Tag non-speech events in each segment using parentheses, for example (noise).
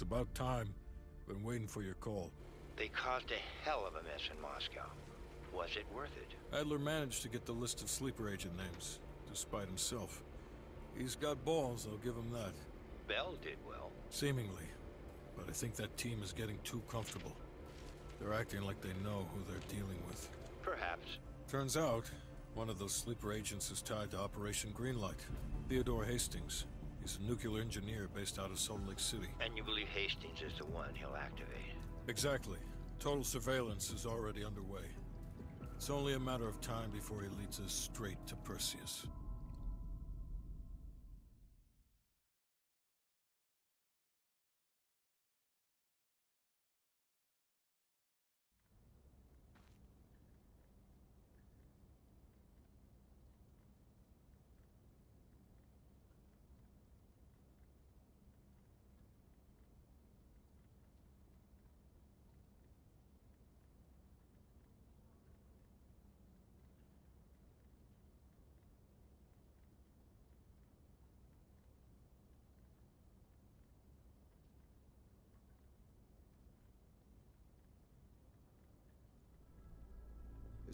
It's about time. Been waiting for your call. They caused a hell of a mess in Moscow. Was it worth it? Adler managed to get the list of sleeper agent names, despite himself. He's got balls, I'll give him that. Bell did well. Seemingly. But I think that team is getting too comfortable. They're acting like they know who they're dealing with. Perhaps. Turns out, one of those sleeper agents is tied to Operation Greenlight. Theodore Hastings. He's a nuclear engineer based out of Salt Lake City. And you believe Hastings is the one he'll activate? Exactly. Total surveillance is already underway. It's only a matter of time before he leads us straight to Perseus.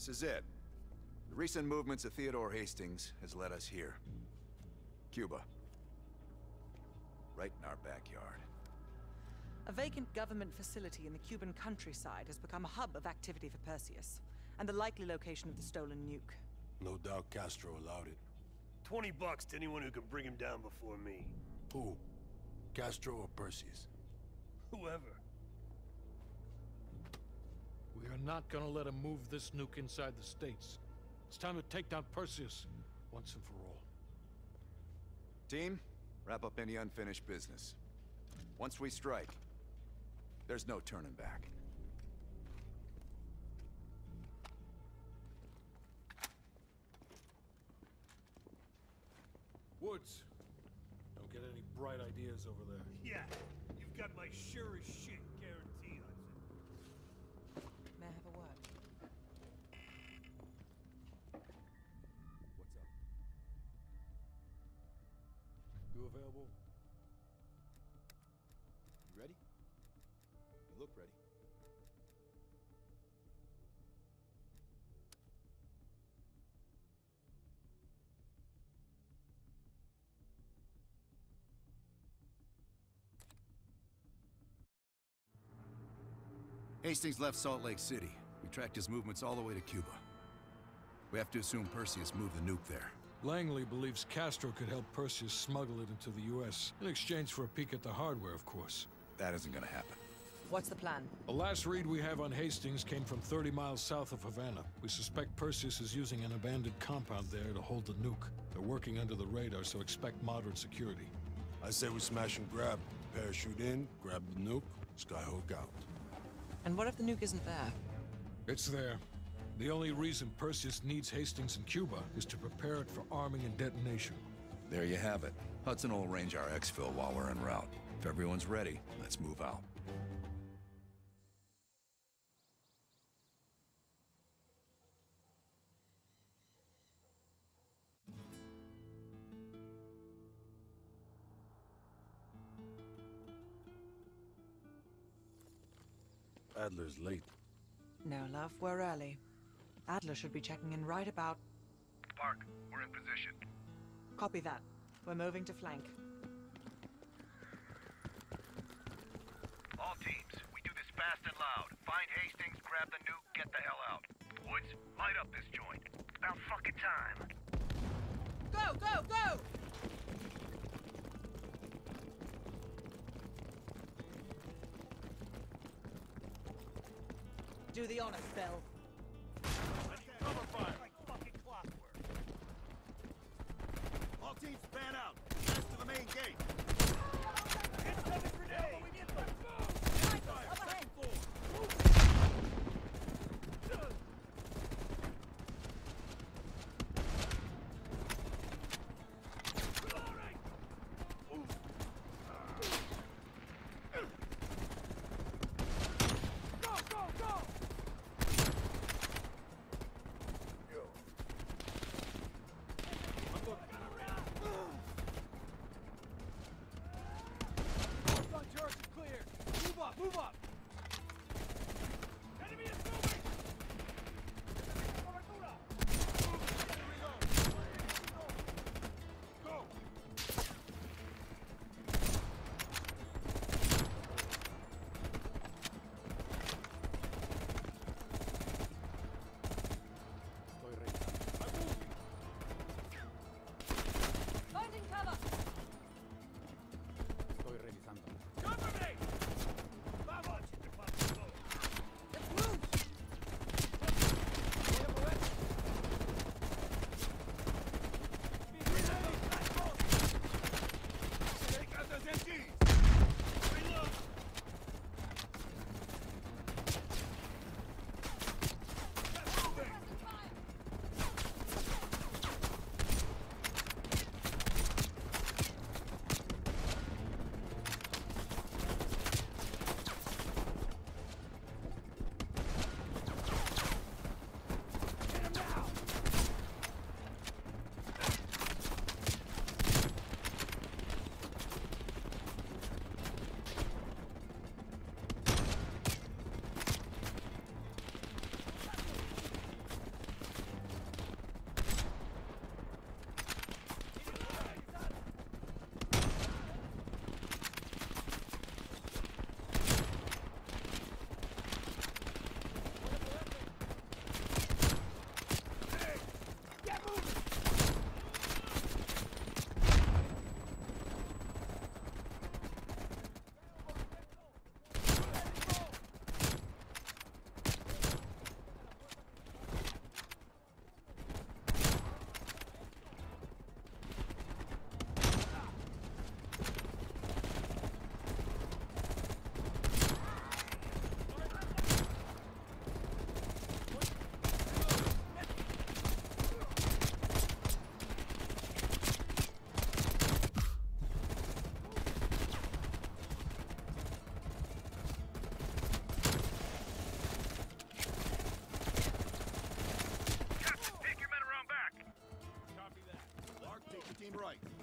This is it. The recent movements of Theodore Hastings has led us here. Cuba. Right in our backyard. A vacant government facility in the Cuban countryside has become a hub of activity for Perseus, and the likely location of the stolen nuke. No doubt Castro allowed it. 20 bucks to anyone who can bring him down before me. Who? Castro or Perseus? Whoever. Are not gonna let him move this nuke inside the States. It's time to take down Perseus, once and for all. Team, wrap up any unfinished business. Once we strike, there's no turning back. Woods! Don't get any bright ideas over there. Yeah, you've got my sure as shit You available? You ready? You look ready. Hastings left Salt Lake City. We tracked his movements all the way to Cuba. We have to assume Perseus moved the nuke there. Langley believes Castro could help Perseus smuggle it into the U.S. in exchange for a peek at the hardware, of course. That isn't gonna happen. What's the plan? The last read we have on Hastings came from 30 miles south of Havana. We suspect Perseus is using an abandoned compound there to hold the nuke. They're working under the radar, so expect modern security. I say we smash and grab. Parachute in, grab the nuke, skyhook out. And what if the nuke isn't there? It's there. The only reason Perseus needs Hastings in Cuba is to prepare it for arming and detonation. There you have it. Hudson will arrange our exfil while we're en route. If everyone's ready, let's move out. Adler's late. No, love, we're early. Adler should be checking in right about... Park, we're in position. Copy that. We're moving to flank. All teams, we do this fast and loud. Find Hastings, grab the nuke, get the hell out. Woods, light up this joint. About fucking time. Go, go, go! Do the honors, Bell. Teams fan out.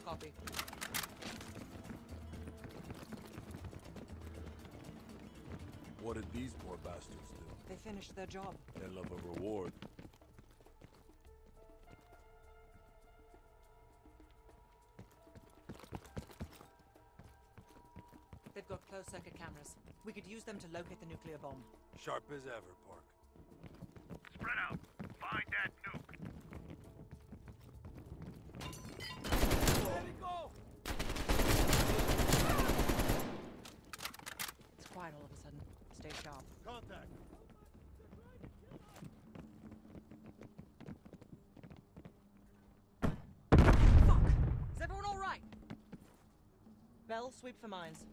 Copy. What did these poor bastards do? They finished their job. They love a reward. They've got closed-circuit cameras. We could use them to locate the nuclear bomb. Sharp as ever, Park. Spread out. Find that nuke. It's quiet all of a sudden. Stay sharp. Contact. Fuck! Is everyone all right? Bell, sweep for mines.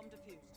Bomb defused.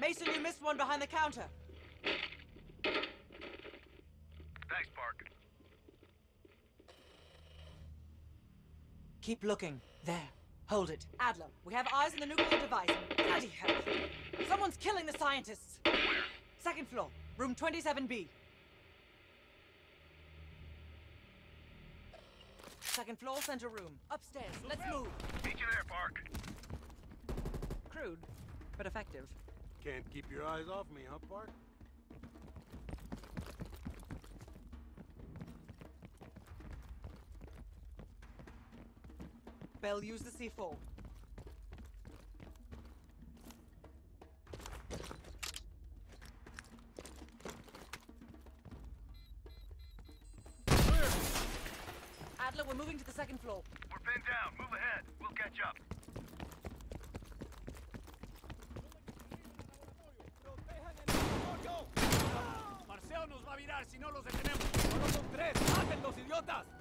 Mason, you missed one behind the counter. Thanks, Park. Keep looking. There. Hold it. Adler, we have eyes on the nuclear device. Bloody hell. Someone's killing the scientists. Where? Second floor, room 27B. Second floor, center room. Upstairs. Let's move. Meet you there, Park. Crude, but effective. Can't keep your eyes off me, huh, Park? Bell, use the C4. Adler, we're moving to the second floor. We're pinned down. Move ahead. We'll catch up. Nos va a virar si no los detenemos. Solo son tres. ¡Mátenlos, idiotas!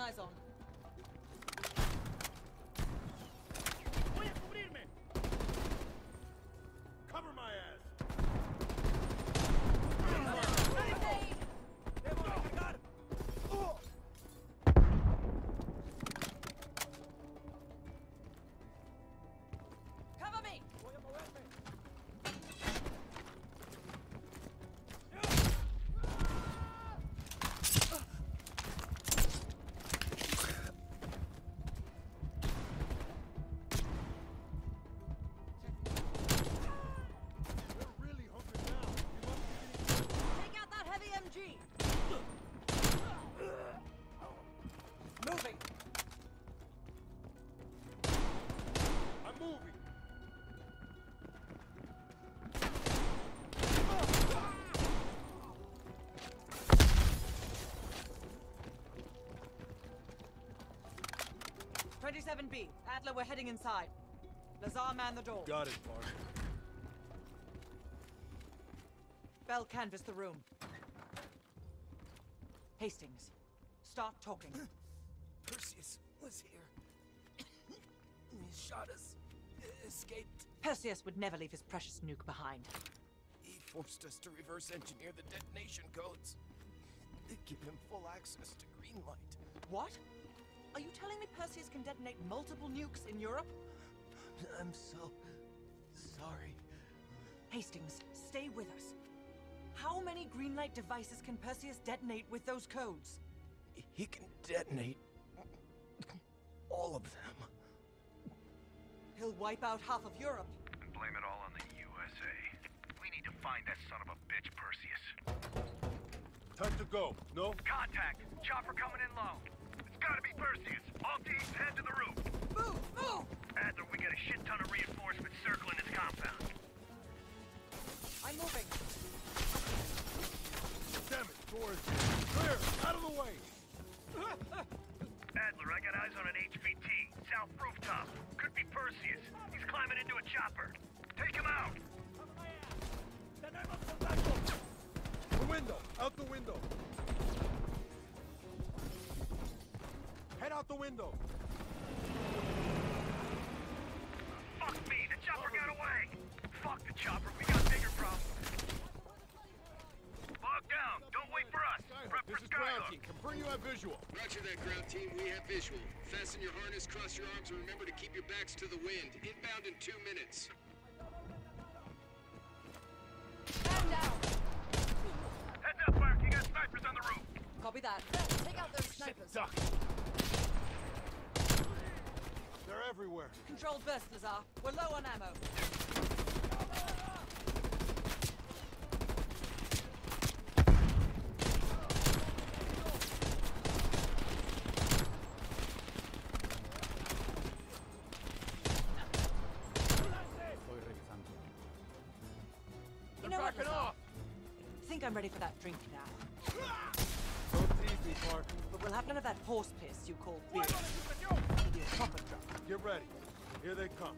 Eyes on. 7B. Adler, we're heading inside. Lazar, man the door. Got it, Parker. Bell, canvas the room. Hastings, start talking. (clears throat) Perseus was here. (coughs) he shot us. Escaped. Perseus would never leave his precious nuke behind. He forced us to reverse engineer the detonation codes. Give him full access to Greenlight. What? Are you telling me Perseus can detonate multiple nukes in Europe? I'm so sorry. Hastings, stay with us. How many Greenlight devices can Perseus detonate with those codes? He can detonate all of them. He'll wipe out half of Europe. And blame it all on the USA. We need to find that son of a bitch, Perseus. Time to go. No? Contact! Chopper coming in low. It's gotta be Perseus. All teams head to the roof. Move! Move! Adler, we got a shit ton of reinforcements circling his compound. I'm moving. Damn it, doors. Clear! Out of the way! (laughs) Adler, I got eyes on an HVT. South rooftop. Could be Perseus. He's climbing into a chopper. Take him out! ¡Tenemos contacto! The window! Out the window! Head out the window! Fuck me! The chopper got away! Fuck the chopper. We got bigger problems. Log down. Don't wait for us. Skyhook, Prep this for is Skyhook. Marking. Confirm you have visual. Roger that, ground team. We have visual. Fasten your harness, cross your arms, and remember to keep your backs to the wind. Inbound in two minutes. Man down! Heads up, Mark. You got snipers on the roof. Copy that. Take out those snipers. Duck. They're everywhere. Controlled burst, Lazar. We're low on ammo. You know what, Lazar? off. I think I'm ready for that drink now. Don't tease me, Park. But we'll have none of that horse piss you call beer. Get ready. Here they come.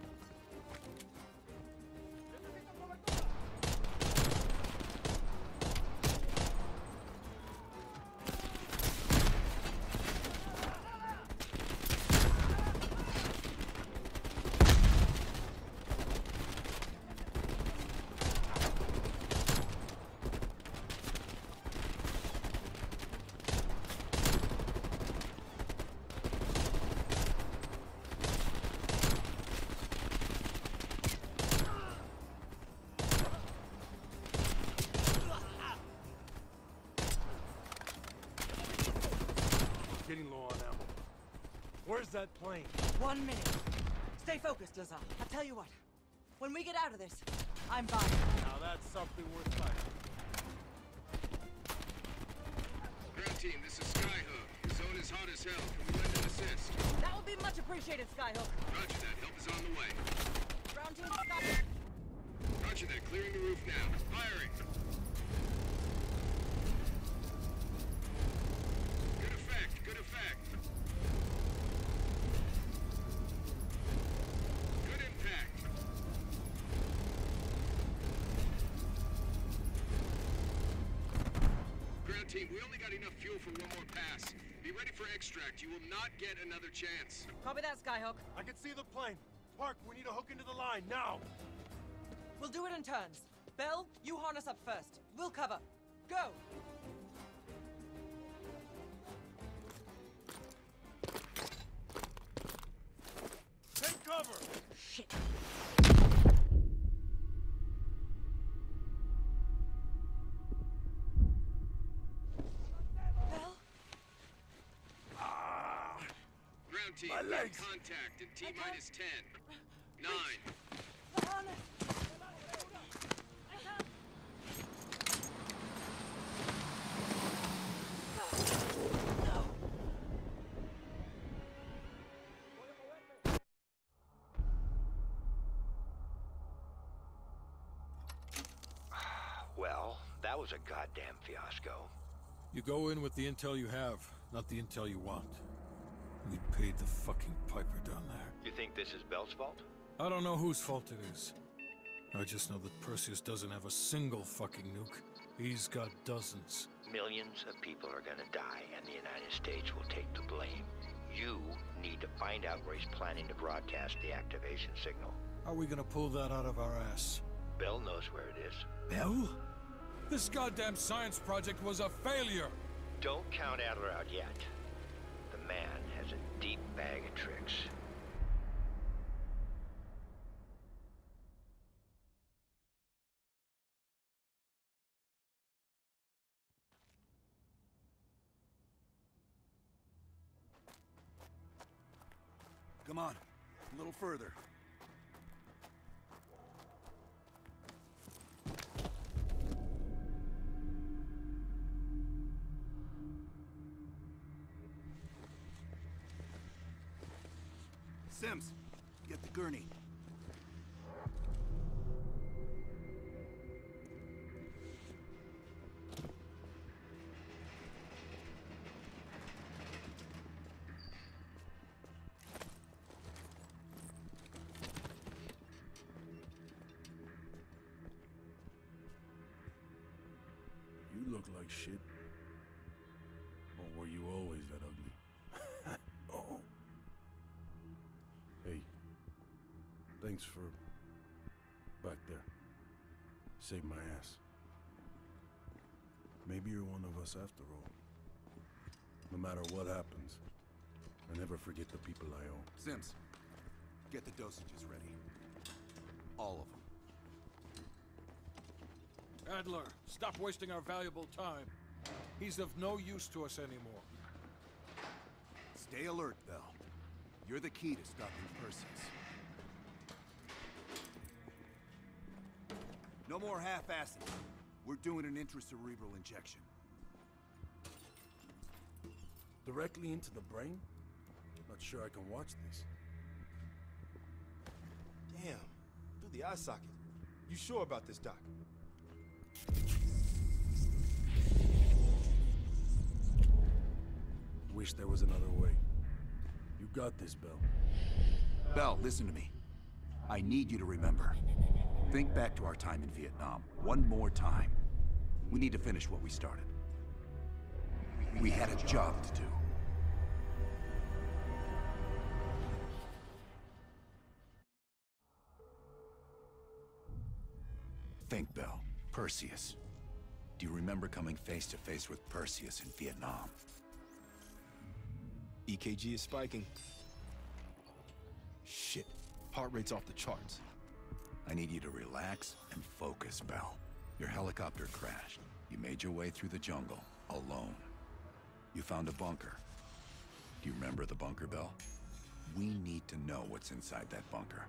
Getting low on ammo. Where's that plane? One minute. Stay focused, Lazar. I'll tell you what. When we get out of this, I'm buying. Now that's something worth fighting. Ground team, this is Skyhook. Your zone is hot as hell. Can we lend an assist? That would be much appreciated, Skyhook. Roger that. Help is on the way. Ground team, stop. Roger that. Clearing the roof now. Firing. Team, we only got enough fuel for one more pass. Be ready for extract. You will not get another chance. Copy that, Skyhook. I can see the plane. Park, we need to hook into the line now. We'll do it in turns. Bell, you harness up first. We'll cover. Go! Team, My legs. contact in T minus 10. 9. The harness! (sighs) No. Well, that was a goddamn fiasco. You go in with the intel you have, not the intel you want. We paid the fucking piper down there. You think this is Bell's fault? I don't know whose fault it is. I just know that Perseus doesn't have a single fucking nuke. He's got dozens. Millions of people are gonna die, and the United States will take the blame. You need to find out where he's planning to broadcast the activation signal. How are we gonna pull that out of our ass? Bell knows where it is. Bell? This goddamn science project was a failure! Don't count Adler out yet. Deep bag of tricks. Get the gurney. You look like shit. Thanks for... back there. Saved my ass. Maybe you're one of us after all. No matter what happens, I never forget the people I own. Sims, get the dosages ready. All of them. Adler, stop wasting our valuable time. He's of no use to us anymore. Stay alert, Bell. You're the key to stopping Perseus. No more half-assing. We're doing an intracerebral injection. Directly into the brain? Not sure I can watch this. Damn. Through the eye socket. You sure about this, Doc? Wish there was another way. You got this, Bell. Bell, listen to me. I need you to remember. Think back to our time in Vietnam. One more time. We need to finish what we started. We had a job to do. Think, Bell. Perseus. Do you remember coming face to face with Perseus in Vietnam? EKG is spiking. Shit. Heart rate's off the charts. I need you to relax and focus, Bell. Your helicopter crashed. You made your way through the jungle, alone. You found a bunker. Do you remember the bunker, Bell? We need to know what's inside that bunker.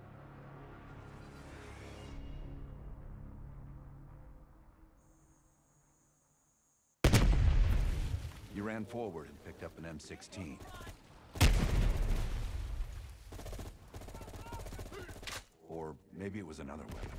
You ran forward and picked up an M16. Or maybe it was another weapon.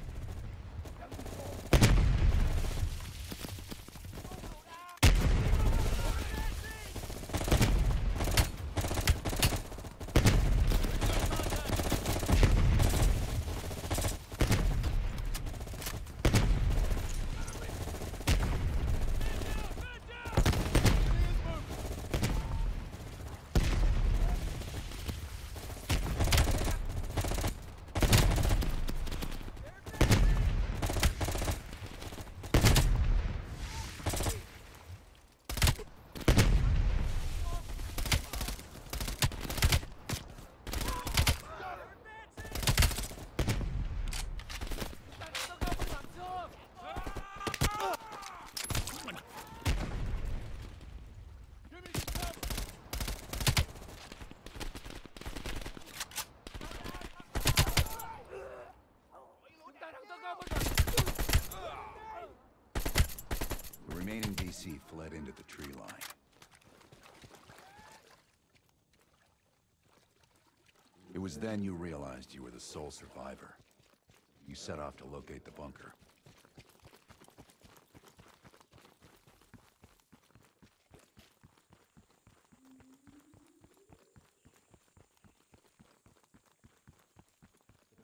The fled into the tree line. It was then you realized you were the sole survivor. You set off to locate the bunker.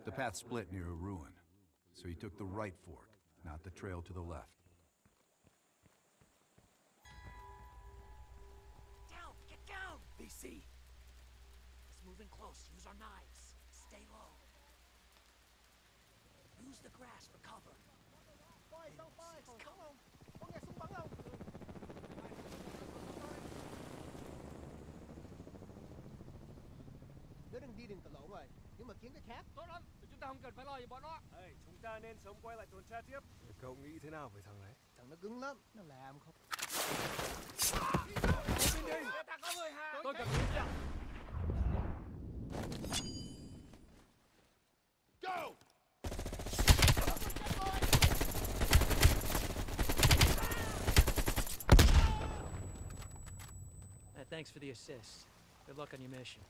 The path split near a ruin, so you took the right fork, not the trail to the left. VC! It's moving close. Use our knives. Stay low. Use the grass for cover. Come on. Nó đang đi đường tà lộn rồi Nhưng mà kiếm cái khác Tốt lắm. Chúng ta không cần phải lo gì bọn nó. Hey, chúng ta nên sớm quay lại tuần tra tiếp. Cậu nghĩ thế nào về thằng này? Thằng nó cứng lắm Nó làm không Ta có người hà. Tôi cần biết rằng Go! Uh, thanks for the assist. Good luck on your mission.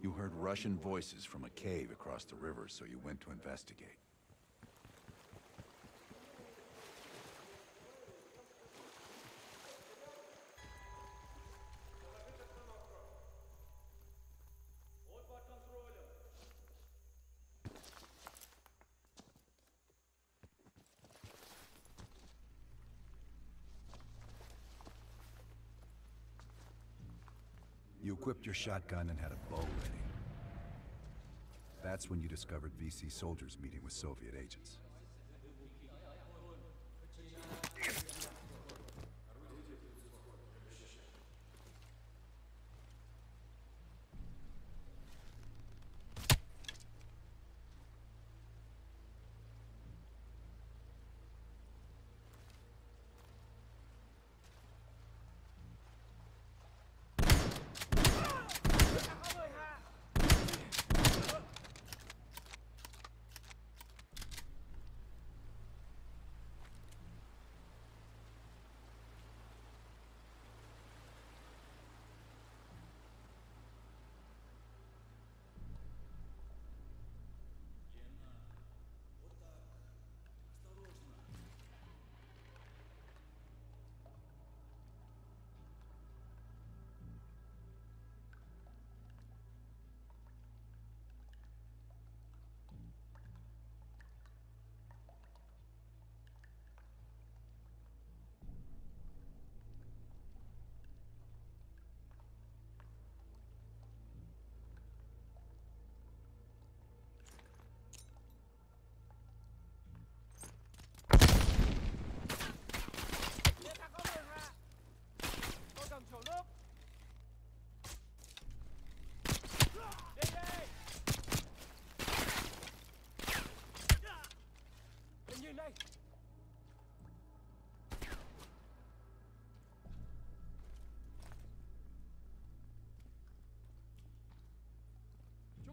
You heard Russian voices from a cave across the river, so you went to investigate. You equipped your shotgun and had a bow ready. That's when you discovered VC soldiers meeting with Soviet agents.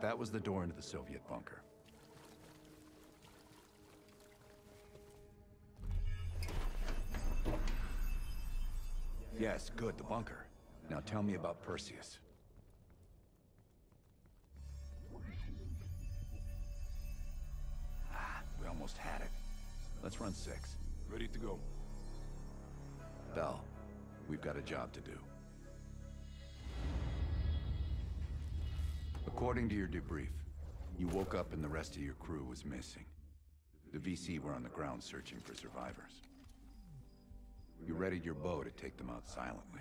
That was the door into the Soviet bunker. Yes, good, the bunker. Now tell me about Perseus. Ah, we almost had it. Let's run six. Ready to go. Bell, we've got a job to do. According to your debrief, you woke up and the rest of your crew was missing. The VC were on the ground searching for survivors. You readied your bow to take them out silently.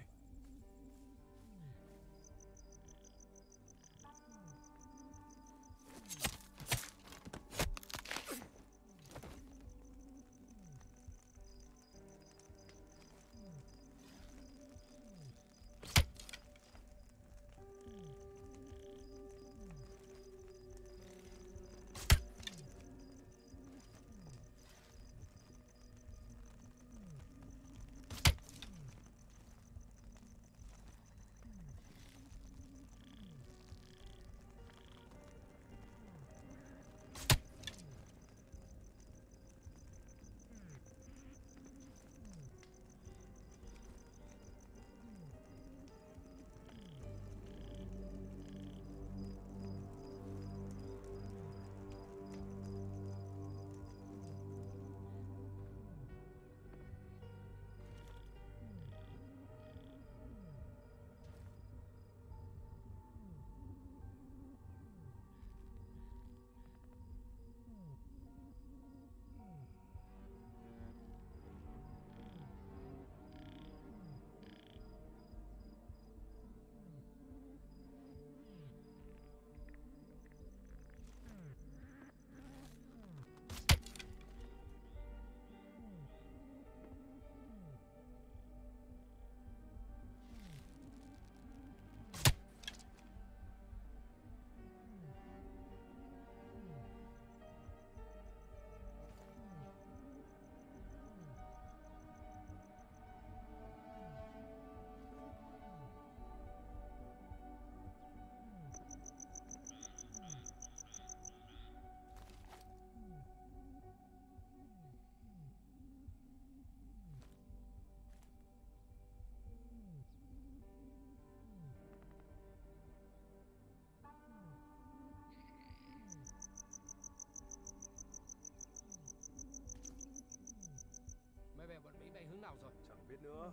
Nữa,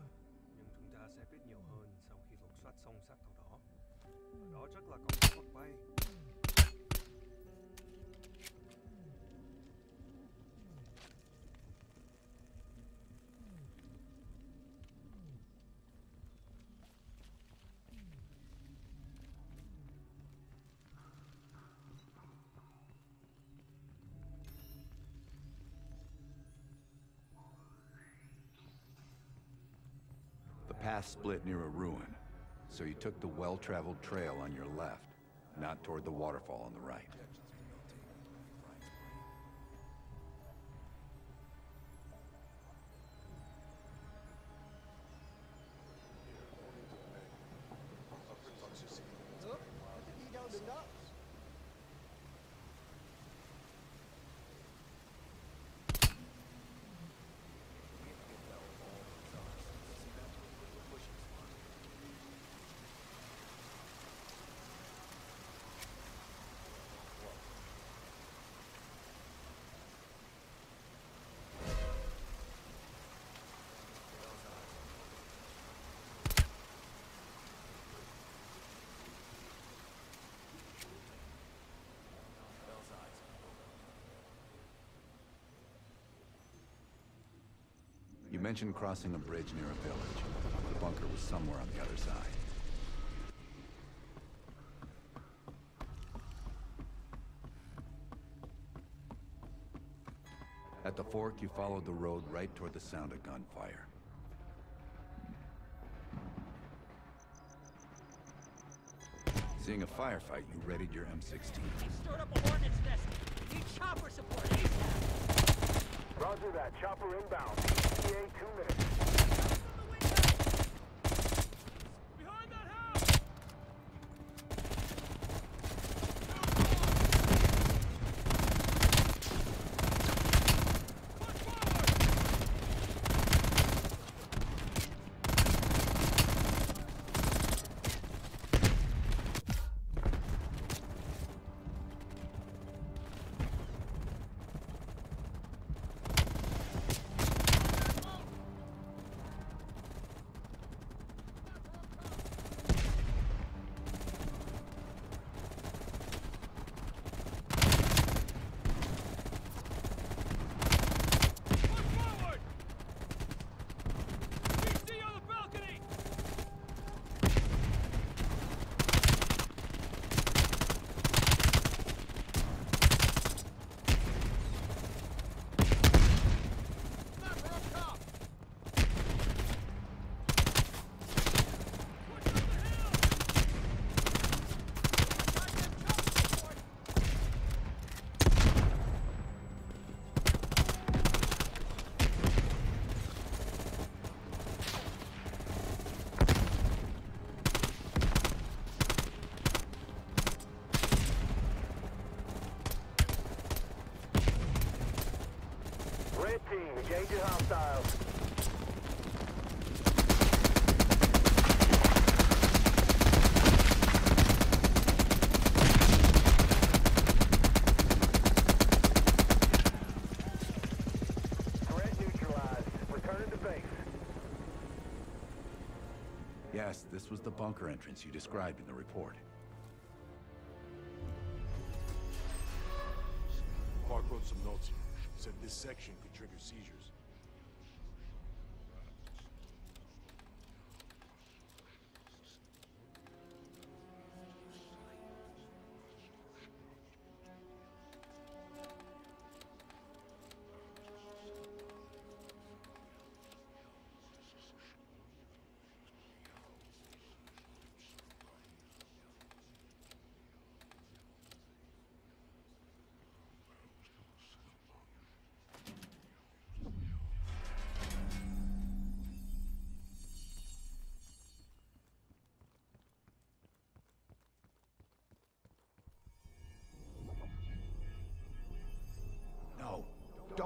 nhưng chúng ta sẽ biết nhiều hơn sau khi lục soát xong xác tàu đó. Ở đó chắc là có một vật bay. Path split near a ruin, so you took the well-traveled trail on your left, not toward the waterfall on the right. You mentioned crossing a bridge near a village. The bunker was somewhere on the other side. At the fork, you followed the road right toward the sound of gunfire. Seeing a firefight, you readied your M16. They've up a hornet's nest! Need chopper support ASAP! Roger that. Chopper inbound. ETA two minutes. Red team, engage your hostiles. Threat neutralized. Returning to base. Yes, was the bunker entrance you described in the report. Park wrote some notes here. Said this section could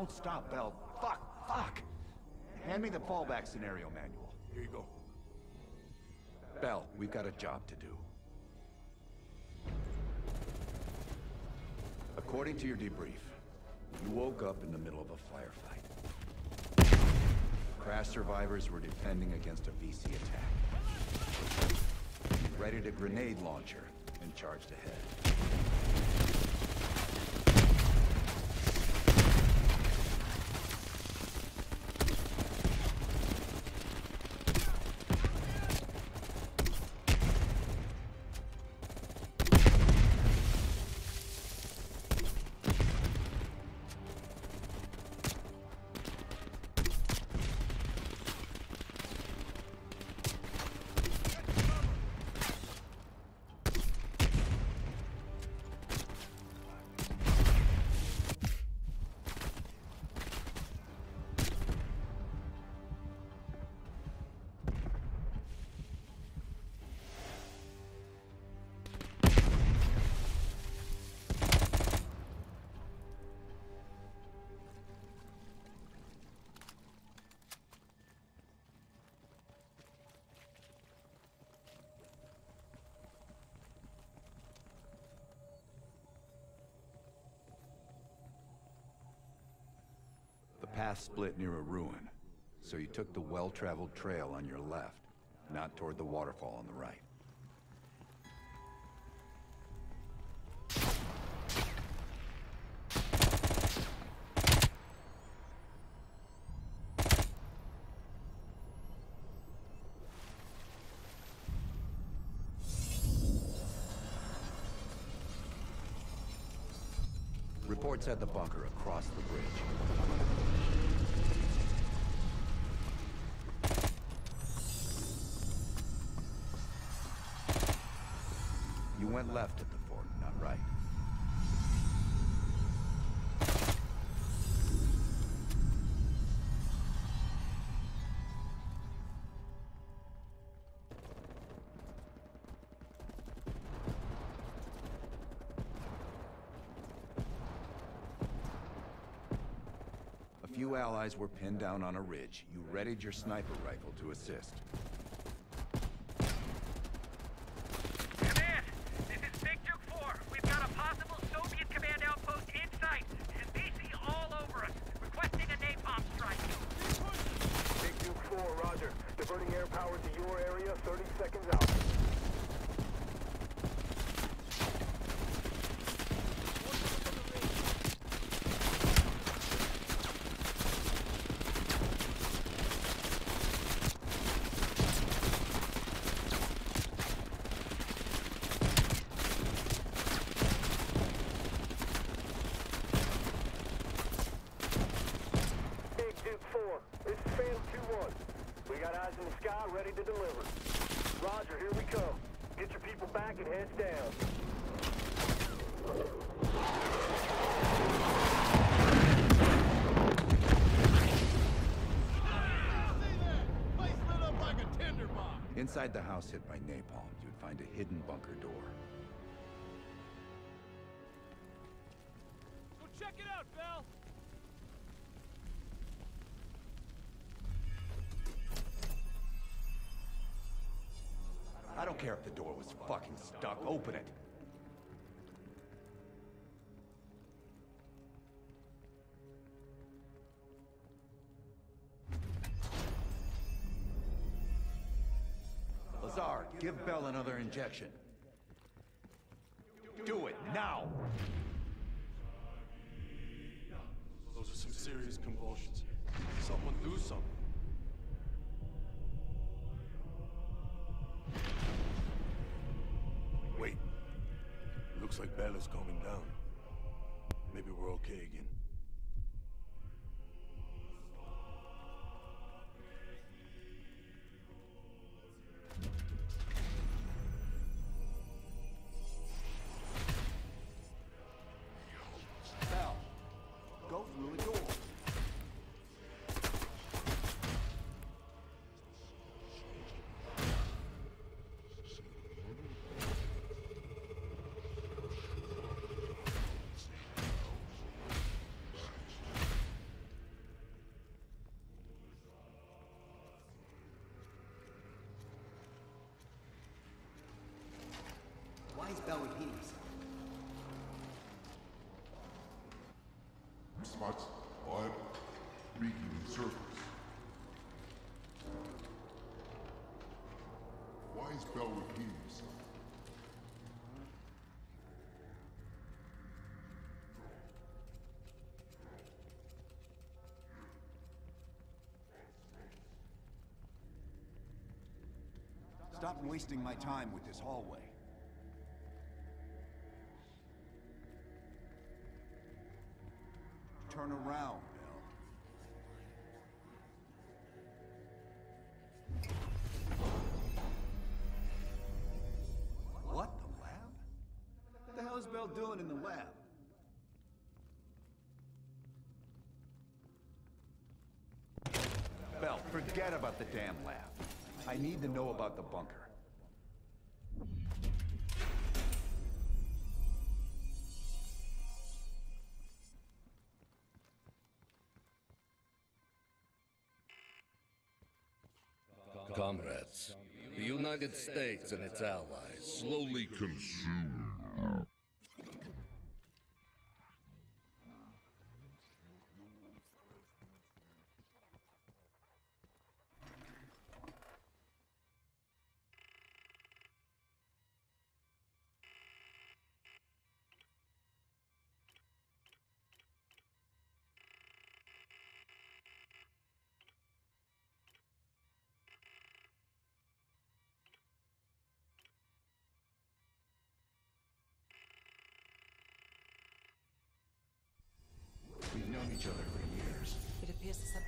Don't stop, Bell. Fuck, fuck! Hand me the fallback scenario manual. Here you go. Bell, we've got a job to do. According to your debrief, you woke up in the middle of a firefight. Crash survivors were defending against a VC attack. You readied a grenade launcher and charged ahead. Path split near a ruin, so you took the well-traveled trail on your left, not toward the waterfall on the right. Reports had the bunker across the bridge. Went left at the fort, not right. A few allies were pinned down on a ridge. You readied your sniper rifle to assist. Command, this is Big Duke 4. We've got a possible Soviet command outpost in sight, and VC all over us, requesting a napalm strike. Big Duke 4, roger. Diverting air power to your area, 30 seconds out. Big Duke 4, this is Phantom 2-1. We got eyes in the sky ready to deliver. Roger, here we come. Get your people back and heads down. Inside the house hit by napalm, you'd find a hidden bunker door. Go check it out, Bell! Care if the door was fucking stuck. Open it. Lazar, give Bell another injection. Do it, now! Those are some serious convulsions. Someone do something. Wait. Looks like Bella's calming down. Maybe we're okay again. Why is Bell repeating himself? Spots odd, making circles. Why is Bell repeating himself? Stop wasting my time with this hallway. About the damn lab. I need to know about the bunker. Comrades, the United States and its allies slowly consume.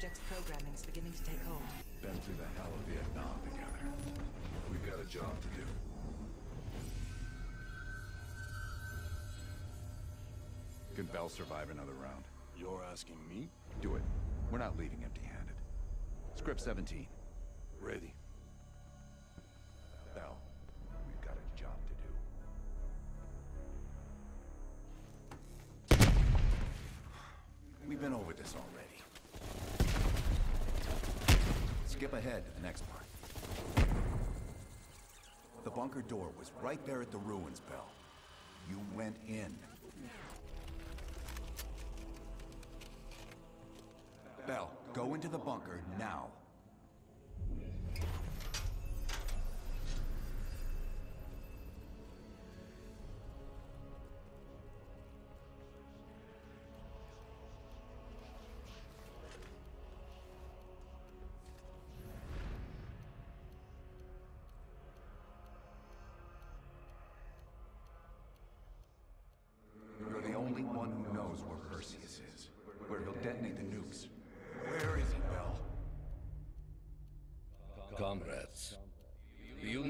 project's programming is beginning to take hold. Been through the hell of Vietnam together. We've got a job to do. Can Bell survive another round? You're asking me? Do it. We're not leaving empty-handed. Script 17. Ready. Ahead to the next part. The bunker door was right there at the ruins, Bell. You went in. Bell, go into the bunker now.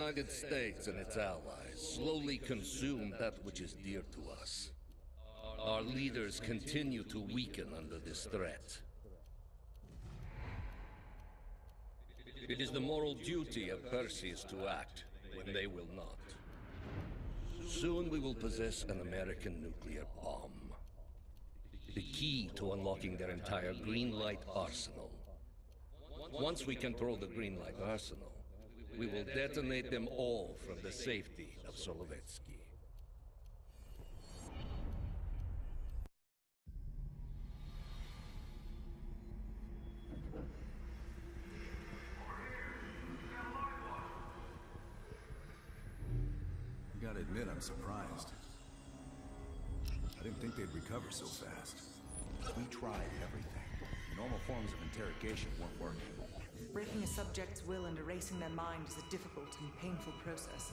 United States and its allies slowly consume that which is dear to us. Our leaders continue to weaken under this threat. It is the moral duty of Perseus to act when they will not. Soon we will possess an American nuclear bomb. The key to unlocking their entire green light arsenal. Once we control the green light arsenal, we will detonate them all from the safety of Solovetsky. Subject's will and erasing their mind is a difficult and painful process.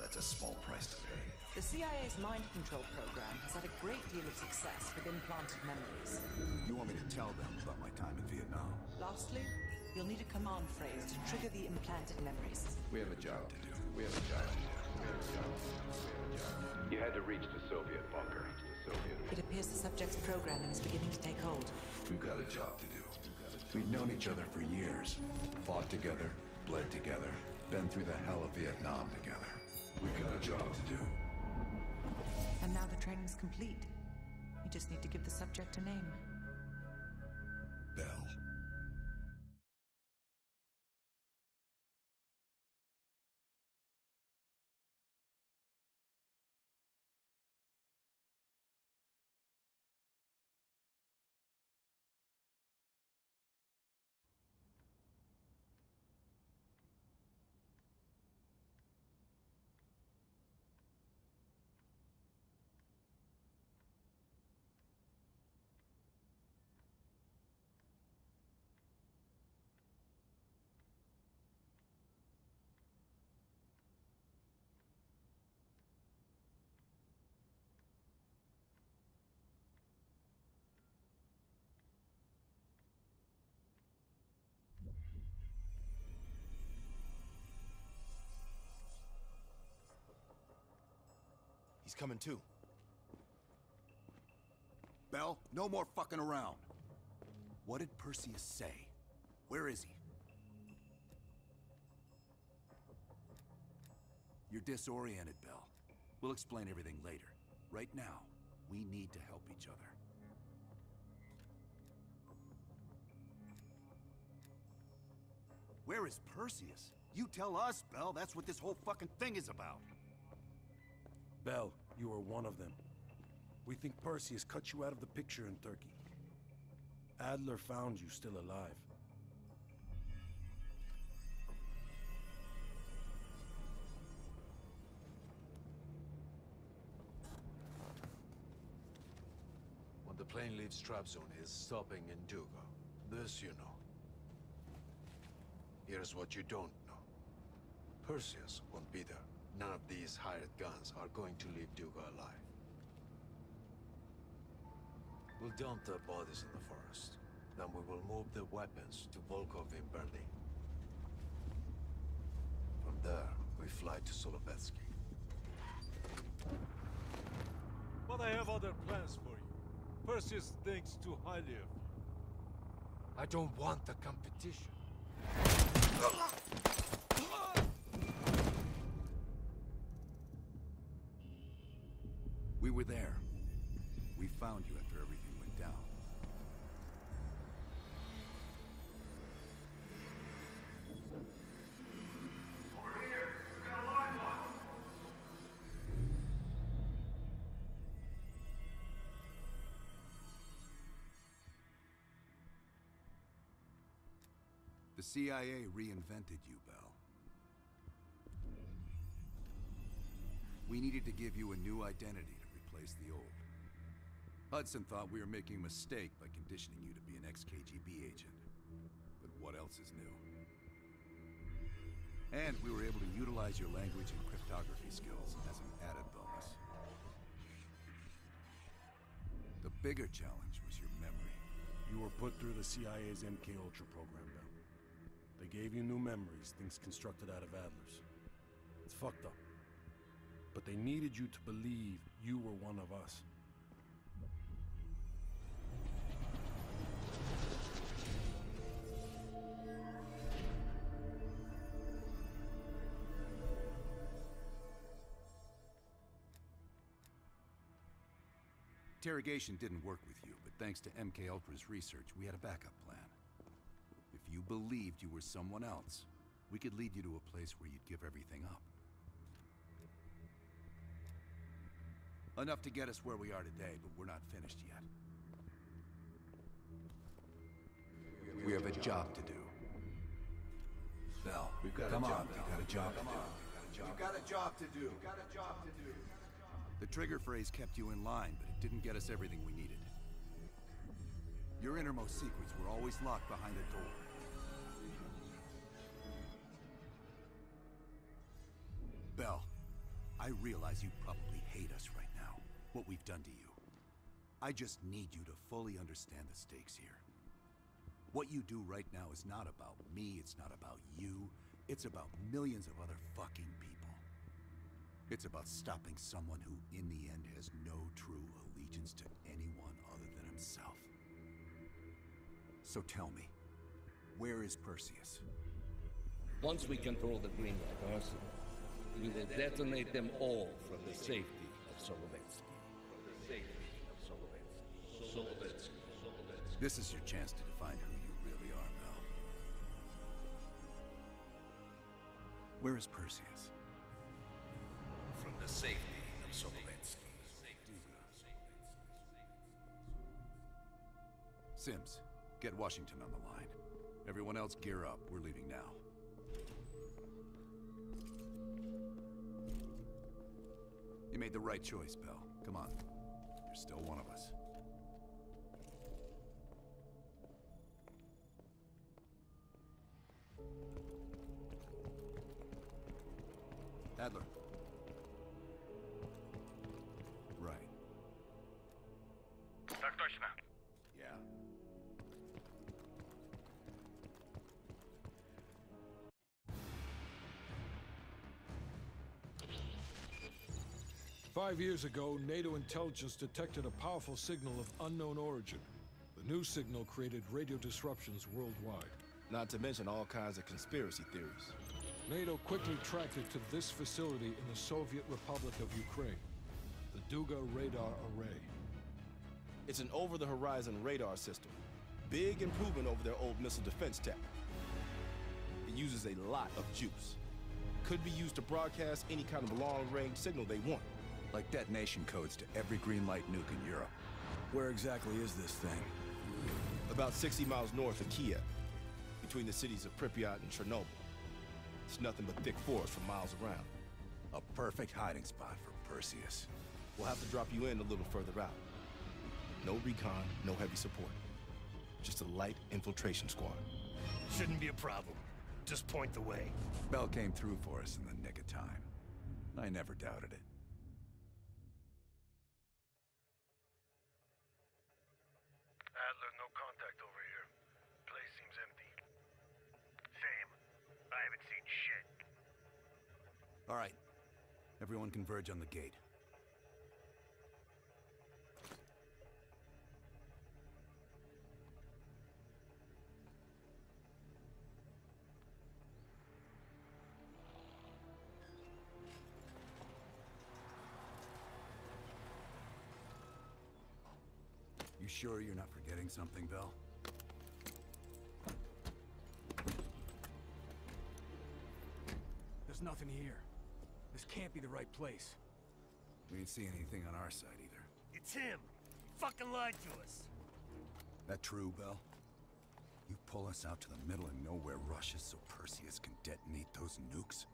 That's a small price to pay. The CIA's mind control program has had a great deal of success with implanted memories. You want me to tell them about my time in Vietnam? Lastly, you'll need a command phrase to trigger the implanted memories. We have a job to do. We have a job to do. We have a job. We have a job. You had to reach the Soviet bunker. The Soviet. It appears the subject's programming is beginning to take hold. We've got a job to do. We've known each other for years. Fought together, bled together, been through the hell of Vietnam together. We've got a job to do. And now the training's complete. You just need to give the subject a name. He's coming too. Bell, no more fucking around. What did Perseus say? Where is he? You're disoriented, Bell. We'll explain everything later. Right now, we need to help each other. Where is Perseus? You tell us, Bell. That's what this whole fucking thing is about. Bell, you are one of them. We think Perseus cut you out of the picture in Turkey. Adler found you still alive. When the plane leaves Trabzon, it's stopping in Duga. This you know. Here's what you don't know. Perseus won't be there. None of these hired guns are going to leave Duga alive. We'll dump their bodies in the forest. Then we will move the weapons to Volkov in Berlin. From there, we fly to Solovetsky. But I have other plans for you. Perseus thinks too highly of you. I don't want the competition. (laughs) We were there. We found you after everything went down. The CIA reinvented you, Bell. We needed to give you a new identity replace the old. Hudson thought we were making a mistake by conditioning you to be an ex-KGB agent. But what else is new? And we were able to utilize your language and cryptography skills as an added bonus. The bigger challenge was your memory. You were put through the CIA's MK Ultra program, Bell. They gave you new memories, things constructed out of Adlers. It's fucked up. But they needed you to believe you were one of us. Interrogation didn't work with you, but thanks to MK Ultra's research, we had a backup plan. If you believed you were someone else, we could lead you to a place where you'd give everything up. Enough to get us where we are today, but we're not finished yet. We have a job to do. Bell, We've got a come job on, we've got a job to do. We've got a job to do. We've got a job to do. The trigger phrase kept you in line, but it didn't get us everything we needed. Your innermost secrets were always locked behind a door. Bell, I realize you probably hate us right now, what we've done to you. I just need you to fully understand the stakes here. What you do right now is not about me, it's not about you, it's about millions of other fucking people. It's about stopping someone who, in the end, has no true allegiance to anyone other than himself. So tell me, where is Perseus? Once we control the green light arsenal, we will detonate them all from the safety of Solovetsky. This is your chance to define who you really are, Mel. Where is Perseus? From the safety of Solovetsky. Sims, get Washington on the line. Everyone else gear up. We're leaving now. You made the right choice, Bell. Come on. You're still one of us. Five years ago, NATO intelligence detected a powerful signal of unknown origin. The new signal created radio disruptions worldwide. Not to mention all kinds of conspiracy theories. NATO quickly tracked it to this facility in the Soviet Republic of Ukraine, the Duga Radar Array. It's an over-the-horizon radar system. Big improvement over their old missile defense tech. It uses a lot of juice. Could be used to broadcast any kind of long-range signal they want. Like detonation codes to every green light nuke in Europe. Where exactly is this thing? About 60 miles north of Kiev, between the cities of Pripyat and Chernobyl. It's nothing but thick forest for miles around. A perfect hiding spot for Perseus. We'll have to drop you in a little further out. No recon, no heavy support. Just a light infiltration squad. Shouldn't be a problem. Just point the way. Bell came through for us in the nick of time. I never doubted it. Everyone converge on the gate. You sure you're not forgetting something, Bell? There's nothing here. This can't be the right place. We didn't see anything on our side either. It's him! He fucking lied to us! That true, Bell? You pull us out to the middle of nowhere Russia so Perseus can detonate those nukes?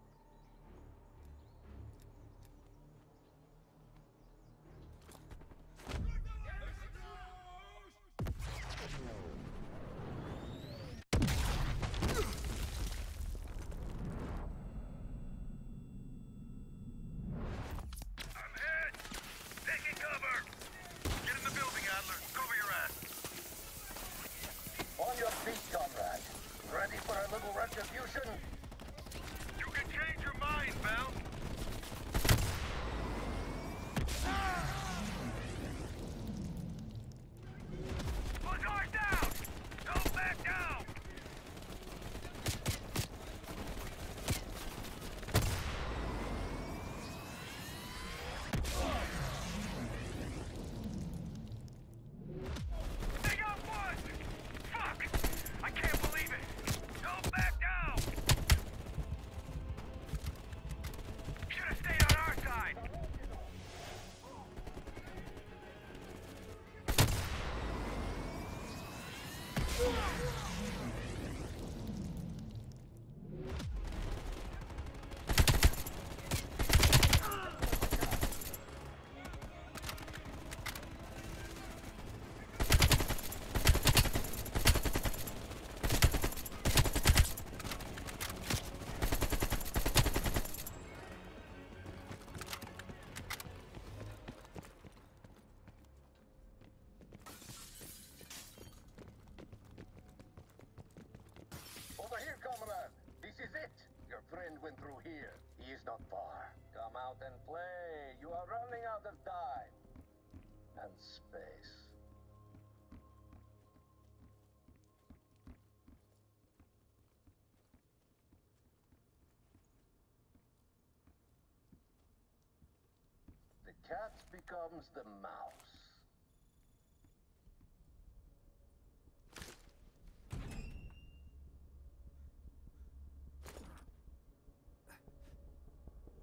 Cat becomes the mouse.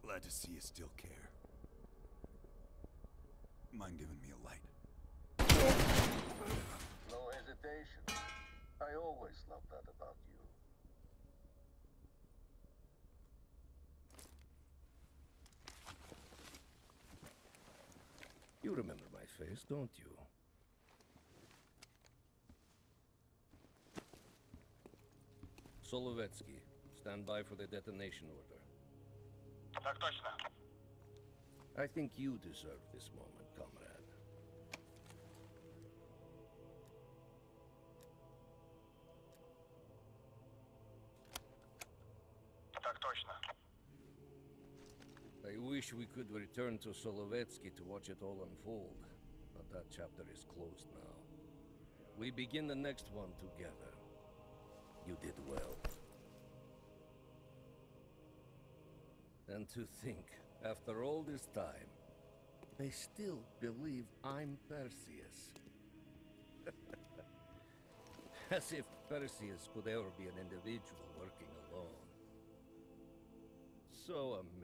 Glad to see you still care. Mind giving me a light? No hesitation. I always loved that about you. You remember my face, don't you? Solovetsky, stand by for the detonation order. Так точно. I think you deserve this moment, comrade. We could return to Solovetsky to watch it all unfold, but that chapter is closed now. We begin the next one together. You did well. And to think, after all this time, they still believe I'm Perseus. (laughs) As if Perseus could ever be an individual working alone. So American.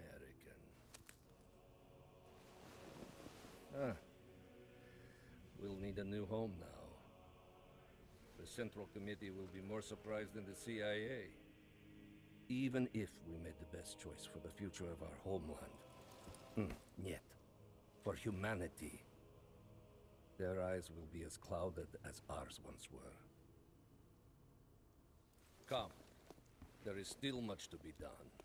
Ah. We'll need a new home now. The Central Committee will be more surprised than the CIA. Even if we made the best choice for the future of our homeland. Hmm, yet. For humanity. Their eyes will be as clouded as ours once were. Come. There is still much to be done.